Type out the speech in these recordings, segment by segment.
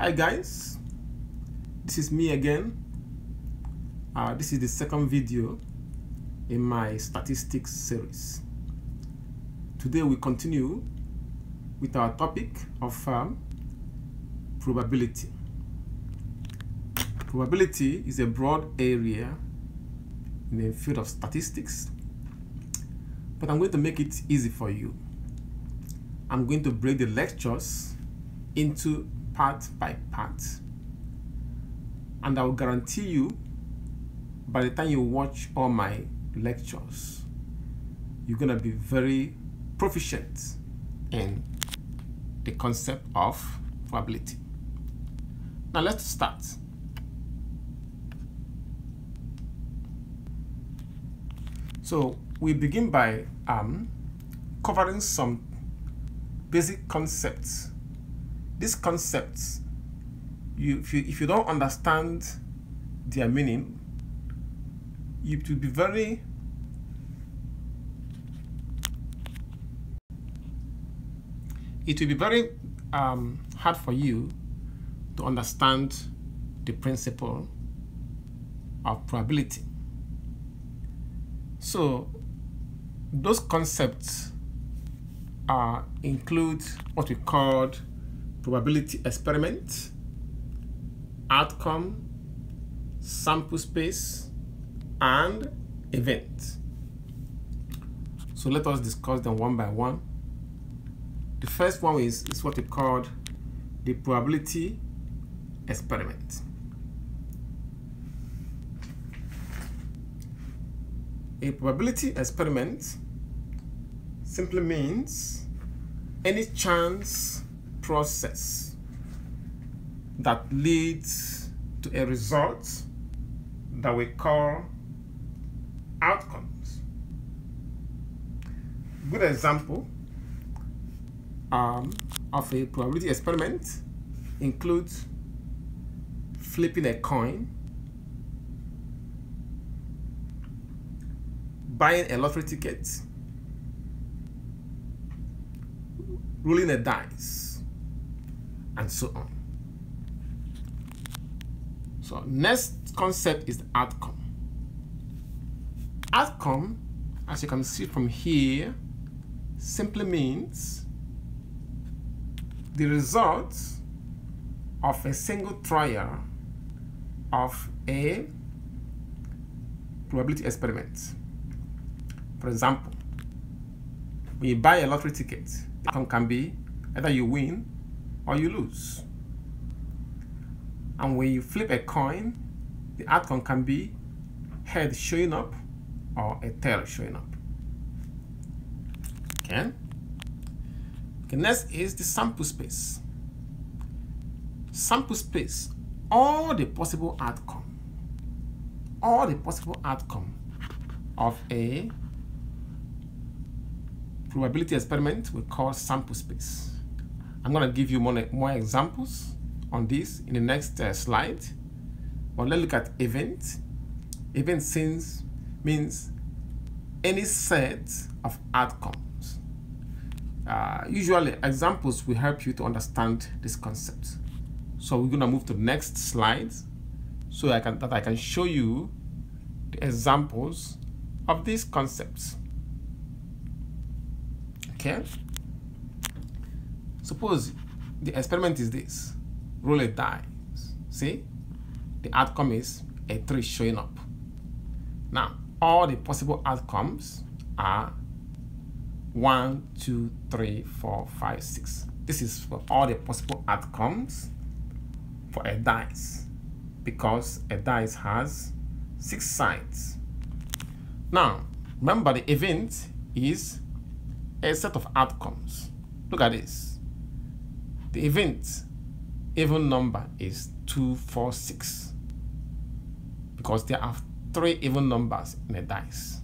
Hi guys, this is me again. Uh, this is the second video in my statistics series. Today we continue with our topic of um, probability. Probability is a broad area in the field of statistics, but I'm going to make it easy for you. I'm going to break the lectures into part by part. And I will guarantee you, by the time you watch all my lectures, you're going to be very proficient in the concept of probability. Now let's start. So we begin by um, covering some basic concepts these concepts, you, if, you, if you don't understand their meaning, it will be very it will be very um, hard for you to understand the principle of probability. So those concepts uh, include what we call probability experiment, outcome, sample space, and event. So let us discuss them one by one. The first one is, is what we call the probability experiment. A probability experiment simply means any chance process that leads to a result that we call outcomes. Good example um, of a probability experiment includes flipping a coin, buying a lottery ticket, rolling a dice, and so on. So next concept is the outcome. Outcome, as you can see from here, simply means the result of a single trial of a probability experiment. For example, when you buy a lottery ticket, the outcome can be either you win or you lose. And when you flip a coin, the outcome can be head showing up or a tail showing up. Okay. Okay, next is the sample space. Sample space, all the possible outcome, all the possible outcome of a probability experiment we call sample space. I'm going to give you more, more examples on this in the next uh, slide. But let's look at event. Event since means any set of outcomes. Uh, usually examples will help you to understand this concept. So we're going to move to the next slide so I can, that I can show you the examples of these concepts. Okay. Suppose the experiment is this. Roll a dice. See? The outcome is a 3 showing up. Now, all the possible outcomes are 1, 2, 3, 4, 5, 6. This is for all the possible outcomes for a dice because a dice has 6 sides. Now, remember the event is a set of outcomes. Look at this. The event even number is 246 because there are three even numbers in a dice.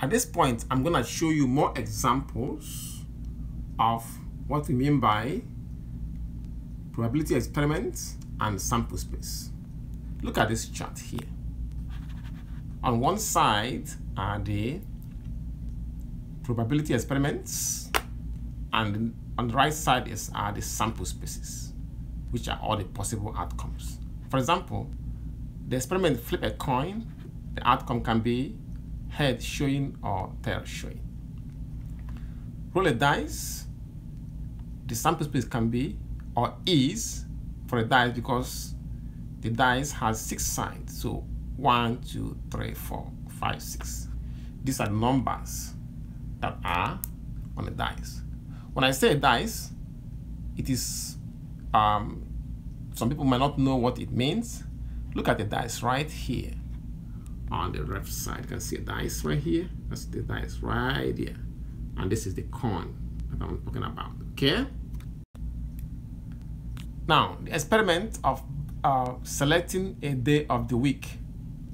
At this point, I'm going to show you more examples of what we mean by probability experiments and sample space. Look at this chart here. On one side are the probability experiments and on the right side is are the sample spaces, which are all the possible outcomes. For example, the experiment flip a coin, the outcome can be head showing or tail showing. Roll a dice, the sample space can be or is for a dice because the dice has six sides. So one, two, three, four, five, six. These are numbers that are on the dice. When I say dice, it is, um, some people might not know what it means. Look at the dice right here on the left side. You can see a dice right here. That's the dice right here. And this is the coin that I'm talking about, okay? Now, the experiment of uh, selecting a day of the week,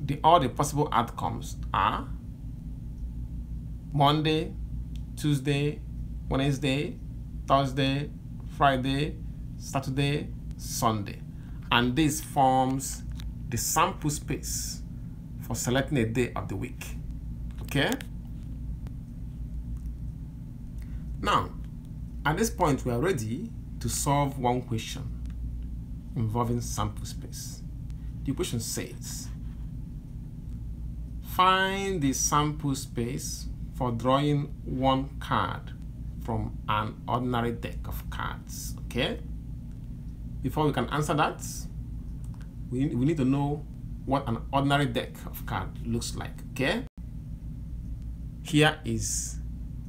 the, all the possible outcomes are Monday, Tuesday, Wednesday, Thursday, Friday, Saturday, Sunday. And this forms the sample space for selecting a day of the week. Okay? Now, at this point, we are ready to solve one question involving sample space. The question says, find the sample space for drawing one card from an ordinary deck of cards, okay? Before we can answer that, we, we need to know what an ordinary deck of cards looks like, okay? Here is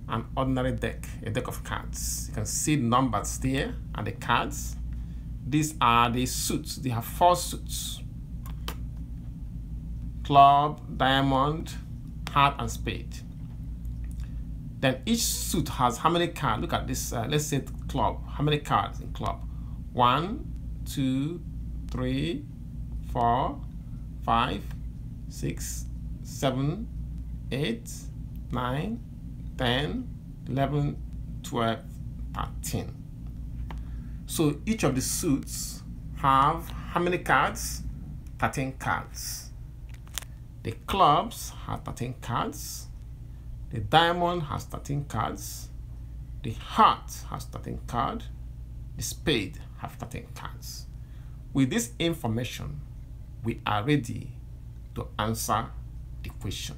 an ordinary deck, a deck of cards. You can see the numbers there and the cards these are the suits. They have four suits. Club, diamond, heart, and spade. Then each suit has how many cards? Look at this. Uh, let's say club. How many cards in club? One, two, three, four, five, six, seven, eight, nine, ten, eleven, twelve, thirteen. So each of the suits have how many cards? 13 cards. The clubs have 13 cards. The diamond has 13 cards. The heart has 13 cards. The spade have 13 cards. With this information, we are ready to answer the question.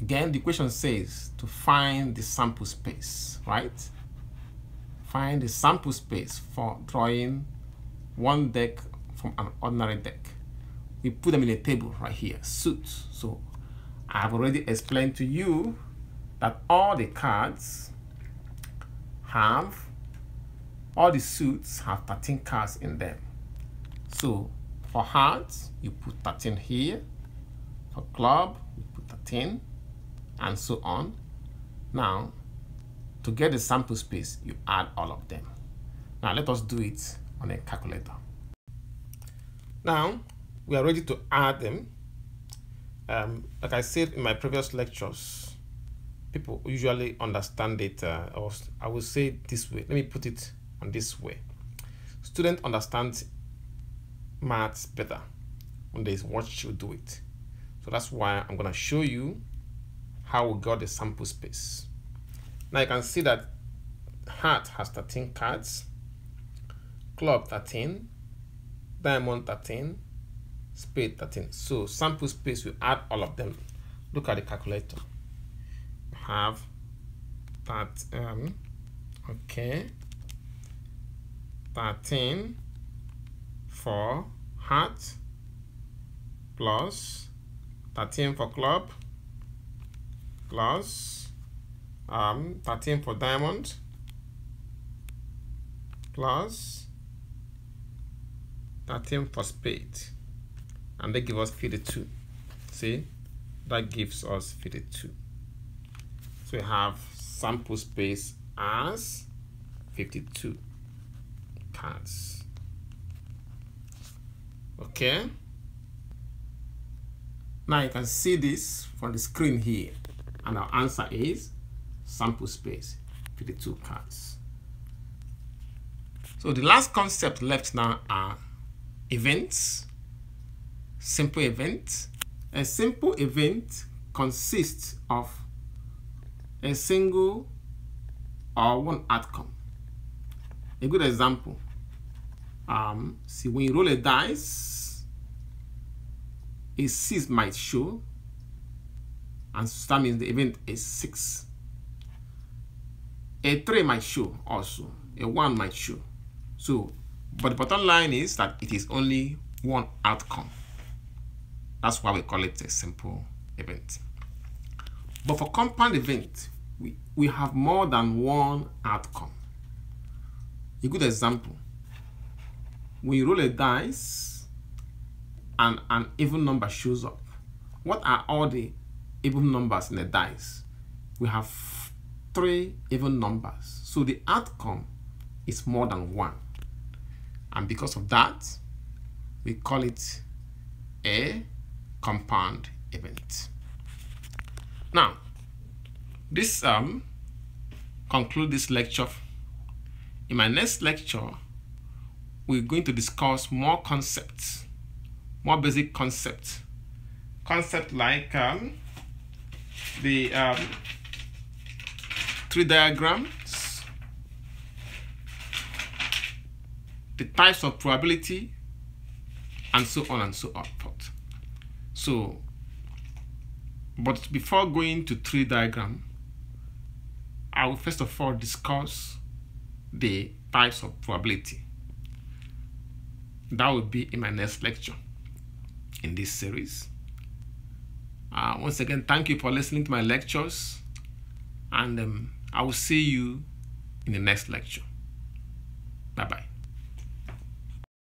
Again, the question says to find the sample space, right? find the sample space for drawing one deck from an ordinary deck. We put them in a table right here, suits. So I've already explained to you that all the cards have, all the suits have 13 cards in them. So for hearts, you put 13 here. For club, you put 13, and so on. Now, to get the sample space, you add all of them. Now let us do it on a calculator. Now we are ready to add them. Um, like I said in my previous lectures, people usually understand it, uh, or I will say this way. Let me put it on this way. Student understands maths better when they watch you do it. So that's why I'm going to show you how we got the sample space. Now you can see that heart has 13 cards, club 13, diamond 13, spade 13. So sample space, we add all of them. Look at the calculator. Have that, um, okay, 13 for heart plus 13 for club plus um, 13 for diamond plus 13 for spade and they give us 52 see? That gives us 52 so we have sample space as 52 cards. Okay? Now you can see this from the screen here. And our answer is sample space, 52 cards. So the last concept left now are events, simple event. A simple event consists of a single or one outcome. A good example. Um, see, when you roll a dice, a six might show, and so that means the event is six. A three might show also, a one might show. So, but the bottom line is that it is only one outcome. That's why we call it a simple event. But for compound event, we, we have more than one outcome. A good example, when you roll a dice and an even number shows up, what are all the even numbers in the dice? We have three even numbers. So the outcome is more than one. And because of that, we call it a compound event. Now, this um conclude this lecture. In my next lecture, we're going to discuss more concepts, more basic concepts. Concept like um, the um, tree diagrams, the types of probability, and so on and so forth. So, but before going to tree diagram, I will first of all discuss the types of probability. That will be in my next lecture in this series. Uh, once again, thank you for listening to my lectures, and um, I will see you in the next lecture. Bye bye.